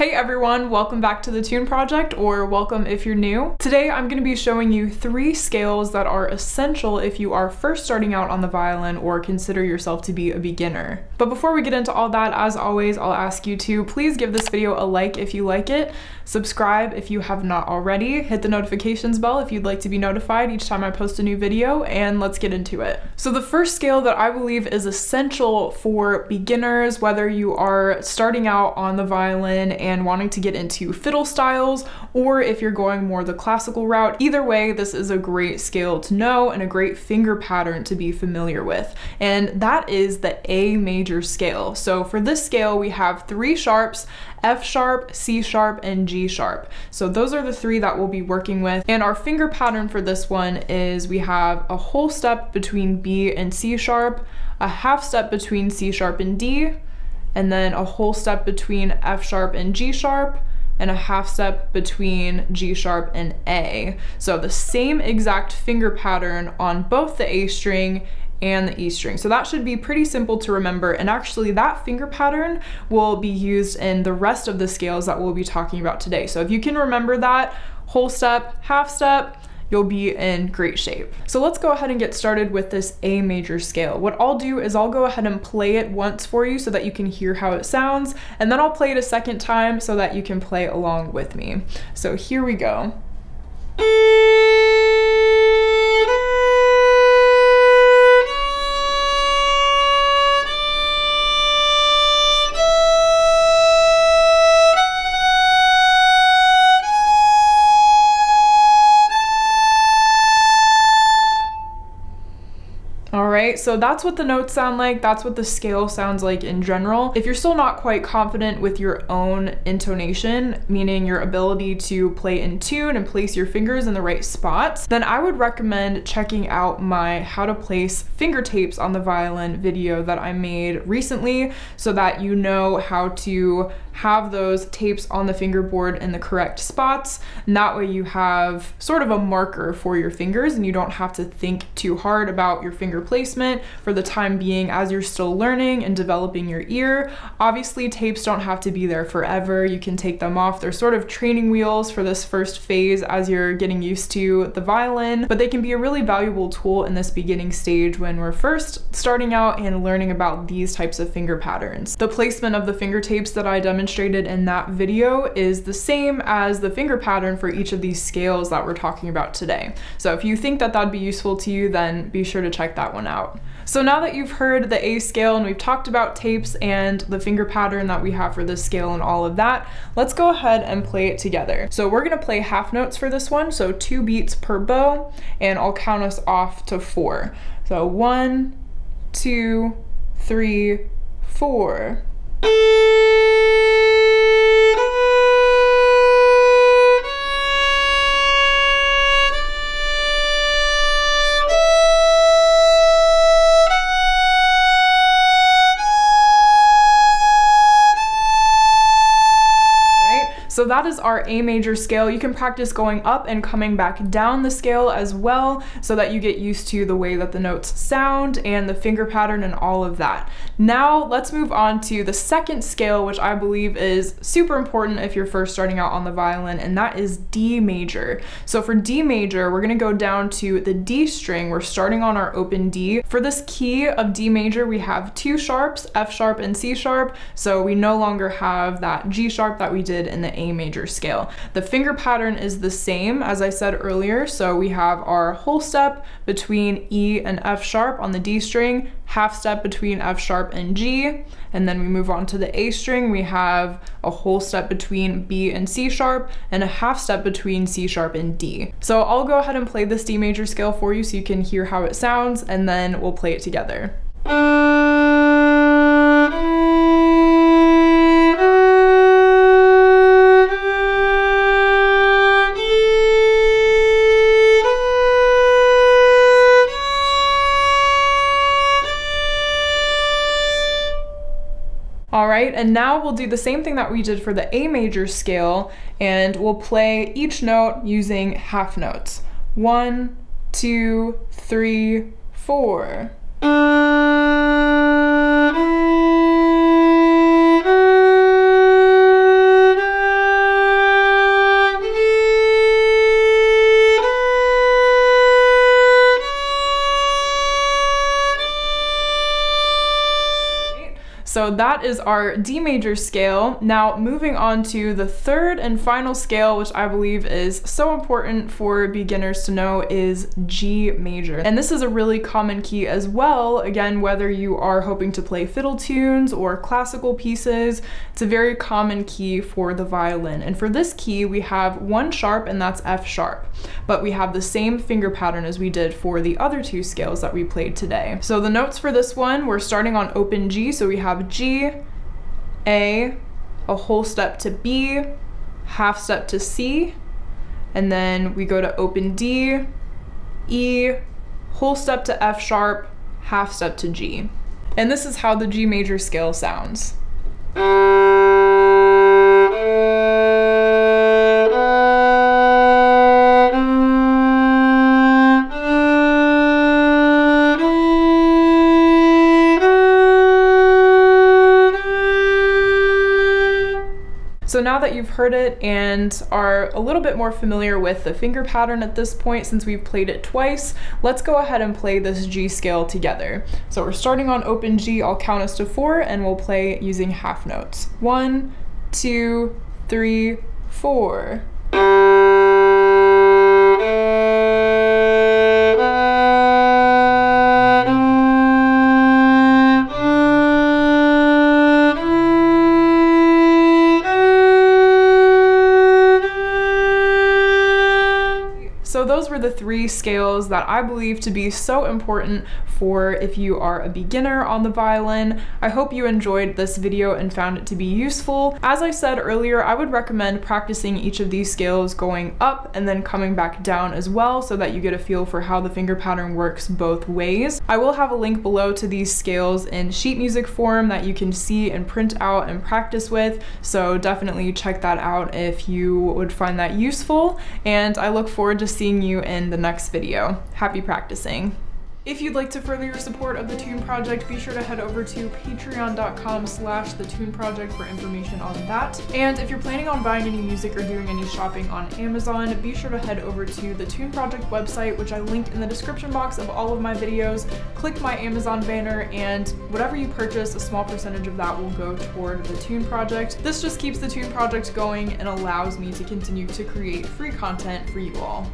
Hey everyone, welcome back to the Tune Project, or welcome if you're new. Today I'm going to be showing you three scales that are essential if you are first starting out on the violin or consider yourself to be a beginner. But before we get into all that, as always, I'll ask you to please give this video a like if you like it, subscribe if you have not already, hit the notifications bell if you'd like to be notified each time I post a new video, and let's get into it. So the first scale that I believe is essential for beginners, whether you are starting out on the violin and and wanting to get into fiddle styles, or if you're going more the classical route. Either way, this is a great scale to know and a great finger pattern to be familiar with. And that is the A major scale. So for this scale, we have three sharps, F sharp, C sharp, and G sharp. So those are the three that we'll be working with. And our finger pattern for this one is we have a whole step between B and C sharp, a half step between C sharp and D, and then a whole step between F sharp and G sharp, and a half step between G sharp and A. So the same exact finger pattern on both the A string and the E string. So that should be pretty simple to remember. And actually that finger pattern will be used in the rest of the scales that we'll be talking about today. So if you can remember that, whole step, half step, you'll be in great shape. So let's go ahead and get started with this A major scale. What I'll do is I'll go ahead and play it once for you so that you can hear how it sounds, and then I'll play it a second time so that you can play along with me. So here we go. Right? So that's what the notes sound like. That's what the scale sounds like in general. If you're still not quite confident with your own intonation, meaning your ability to play in tune and place your fingers in the right spots, then I would recommend checking out my how to place finger tapes on the violin video that I made recently so that you know how to have those tapes on the fingerboard in the correct spots. And that way you have sort of a marker for your fingers and you don't have to think too hard about your finger placement for the time being as you're still learning and developing your ear. Obviously tapes don't have to be there forever. You can take them off. They're sort of training wheels for this first phase as you're getting used to the violin, but they can be a really valuable tool in this beginning stage when we're first starting out and learning about these types of finger patterns. The placement of the finger tapes that I demonstrated demonstrated in that video is the same as the finger pattern for each of these scales that we're talking about today. So if you think that that'd be useful to you, then be sure to check that one out. So now that you've heard the A scale and we've talked about tapes and the finger pattern that we have for this scale and all of that, let's go ahead and play it together. So we're gonna play half notes for this one, so two beats per bow, and I'll count us off to four. So one, two, three, four. That is our A major scale. You can practice going up and coming back down the scale as well so that you get used to the way that the notes sound and the finger pattern and all of that. Now let's move on to the second scale, which I believe is super important if you're first starting out on the violin, and that is D major. So for D major, we're gonna go down to the D string. We're starting on our open D. For this key of D major, we have two sharps, F sharp and C sharp, so we no longer have that G sharp that we did in the A major scale. The finger pattern is the same as I said earlier, so we have our whole step between E and F sharp on the D string, half step between F sharp and G, and then we move on to the A string, we have a whole step between B and C sharp, and a half step between C sharp and D. So I'll go ahead and play this D major scale for you so you can hear how it sounds, and then we'll play it together. All right, and now we'll do the same thing that we did for the A major scale, and we'll play each note using half notes. One, two, three, four. So that is our D major scale. Now moving on to the third and final scale, which I believe is so important for beginners to know is G major. And this is a really common key as well. Again, whether you are hoping to play fiddle tunes or classical pieces, it's a very common key for the violin. And for this key, we have one sharp and that's F sharp, but we have the same finger pattern as we did for the other two scales that we played today. So the notes for this one, we're starting on open G, so we have G, A, a whole step to B, half step to C, and then we go to open D, E, whole step to F sharp, half step to G. And this is how the G major scale sounds. So now that you've heard it and are a little bit more familiar with the finger pattern at this point since we've played it twice, let's go ahead and play this G scale together. So we're starting on open G, I'll count us to four and we'll play using half notes. One, two, three, four. Those were the three scales that I believe to be so important for if you are a beginner on the violin. I hope you enjoyed this video and found it to be useful. As I said earlier, I would recommend practicing each of these scales going up and then coming back down as well so that you get a feel for how the finger pattern works both ways. I will have a link below to these scales in sheet music form that you can see and print out and practice with, so definitely check that out if you would find that useful, and I look forward to seeing you in the next video. Happy practicing. If you'd like to further your support of the Tune Project, be sure to head over to patreon.com slash the Tune Project for information on that. And if you're planning on buying any music or doing any shopping on Amazon, be sure to head over to the Tune Project website, which I linked in the description box of all of my videos. Click my Amazon banner and whatever you purchase, a small percentage of that will go toward the Tune Project. This just keeps the Tune Project going and allows me to continue to create free content for you all.